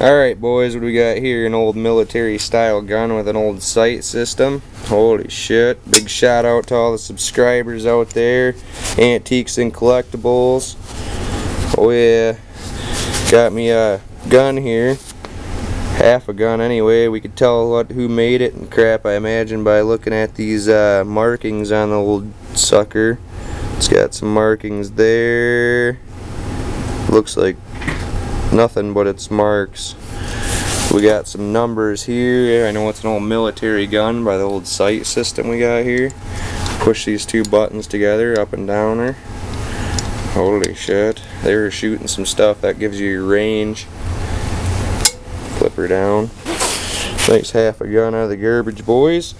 Alright boys, what we got here? An old military style gun with an old sight system. Holy shit. Big shout out to all the subscribers out there. Antiques and Collectibles. Oh yeah. Got me a gun here. Half a gun anyway. We could tell what who made it and crap I imagine by looking at these uh, markings on the old sucker. It's got some markings there. Looks like nothing but its marks. We got some numbers here. I know it's an old military gun by the old sight system we got here. Push these two buttons together, up and downer. Holy shit. They were shooting some stuff that gives you your range. Flip her down. Nice half a gun out of the garbage, boys.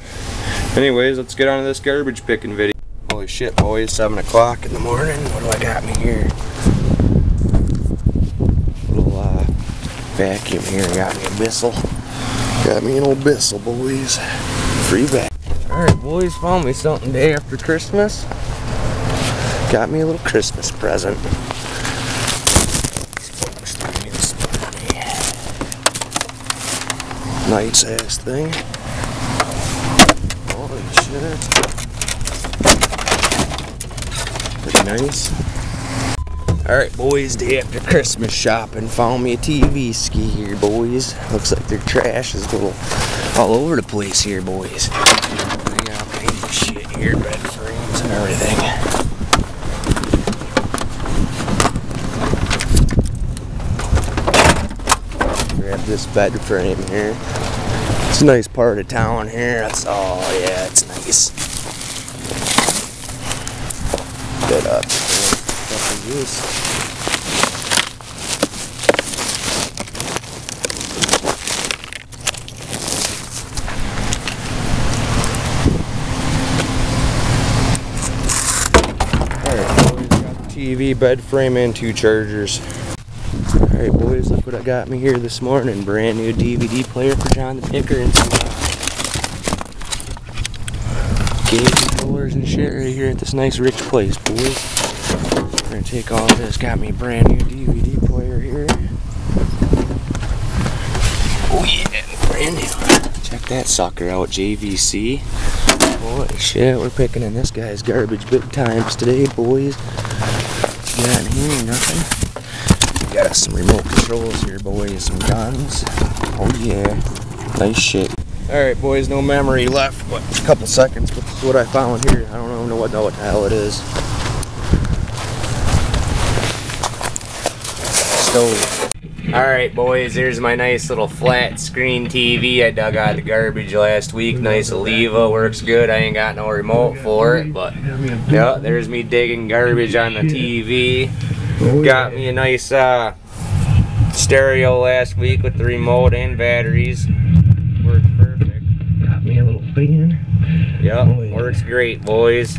Anyways, let's get on to this garbage picking video. Holy shit, boys. 7 o'clock in the morning. What do I got me here? Vacuum here. Got me a Bissell. Got me an old Bissell, boys. Free back. Alright, boys, found me something day after Christmas. Got me a little Christmas present. Nice ass thing. Holy shit. Pretty nice. Alright boys, day after Christmas shopping, found me a TV ski here boys. Looks like their trash is a little all over the place here boys. They got kinds shit here, bed frames and everything. Grab this bed frame here. It's a nice part of town here. That's all, yeah, it's nice. Bit up. This. TV, bed frame, and two chargers. Alright boys, look what I got me here this morning. Brand new DVD player for John the Picker and some uh, game controllers and shit right here at this nice rich place, boys. We're gonna take all this. Got me brand new DVD player here. Oh yeah, brand new. Check that sucker out, JVC. Holy shit, we're picking in this guy's garbage big times today, boys got here? Nothing. We got some remote controls here, boys. Some guns. Oh yeah. Nice shit. Alright, boys, no memory left, but a couple seconds. What I found here, I don't what, know what the hell it is. Stove. Alright boys, here's my nice little flat screen TV I dug out of the garbage last week. Nice Olevia, works good. I ain't got no remote for it, but yeah, there's me digging garbage on the TV. Got me a nice uh, stereo last week with the remote and batteries. Works perfect. Got me a little fan. Yep, oh, works great, boys.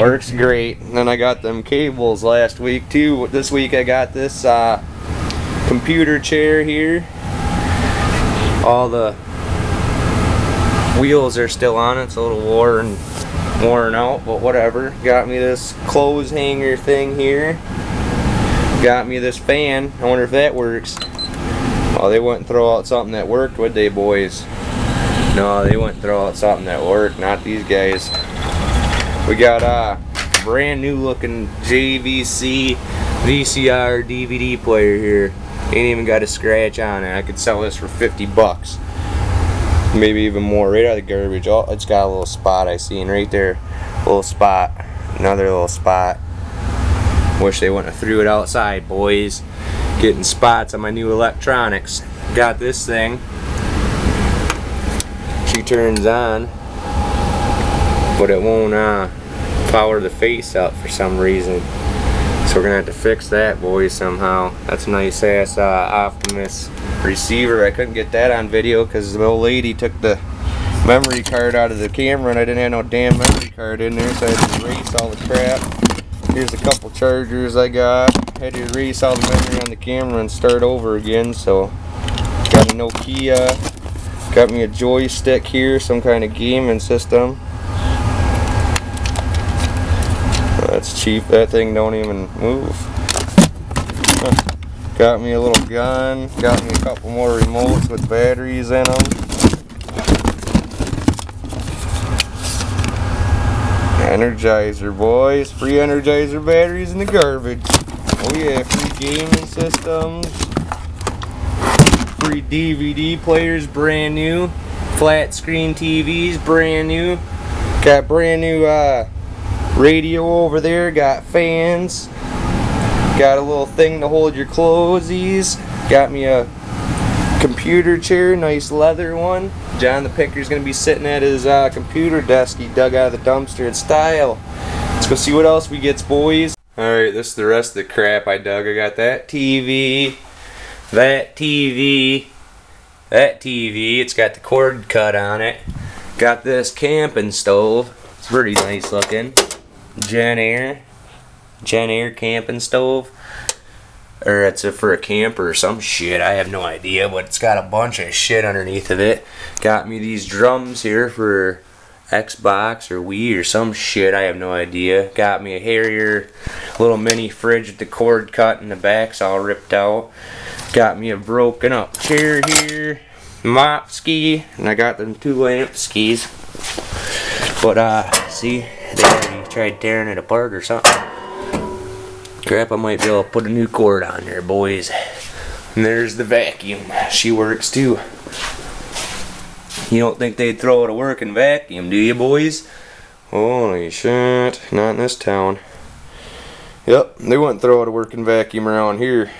Works great. And then I got them cables last week too. This week I got this uh, computer chair here. All the wheels are still on it. It's a little worn, worn out, but whatever. Got me this clothes hanger thing here. Got me this fan. I wonder if that works. Oh, they wouldn't throw out something that worked, would they, boys? No, they wouldn't throw out something that worked. Not these guys. We got a brand new looking JVC VCR DVD player here. Ain't even got a scratch on it. I could sell this for 50 bucks. Maybe even more. Right out of the garbage. Oh, it's got a little spot I seen right there. Little spot. Another little spot. Wish they wouldn't have threw it outside, boys. Getting spots on my new electronics. Got this thing. She turns on. But it won't uh, power the face up for some reason. So we're gonna have to fix that boys somehow. That's a nice ass uh, Optimus receiver. I couldn't get that on video because the old lady took the memory card out of the camera and I didn't have no damn memory card in there so I had to erase all the crap. Here's a couple chargers I got. Had to erase all the memory on the camera and start over again so got a Nokia. Got me a joystick here, some kind of gaming system. That's cheap. That thing don't even move. Got me a little gun. Got me a couple more remotes with batteries in them. Energizer, boys. Free Energizer batteries in the garbage. Oh yeah, free gaming systems. Free DVD players, brand new. Flat screen TVs, brand new. Got brand new uh, radio over there. Got fans. Got a little thing to hold your clothesies. Got me a computer chair, nice leather one. John the Picker's gonna be sitting at his uh, computer desk he dug out of the dumpster in style. Let's go see what else we gets, boys. Alright, this is the rest of the crap I dug. I got that TV, that TV, that TV. It's got the cord cut on it. Got this camping stove. It's pretty nice looking. Jenn-Air. Jenn-Air camping stove or it's a, for a camper or some shit. I have no idea, but it's got a bunch of shit underneath of it. Got me these drums here for Xbox or Wii or some shit. I have no idea. Got me a Haier little mini fridge with the cord cut and the back's all ripped out. Got me a broken up chair here, mop ski, and I got them two lamp skis. But uh, see, already tried tearing it apart or something. Crap, I might be able to put a new cord on there, boys. And there's the vacuum. She works too. You don't think they'd throw a working vacuum, do you, boys? Holy shit, not in this town. Yep, they wouldn't throw out a working vacuum around here.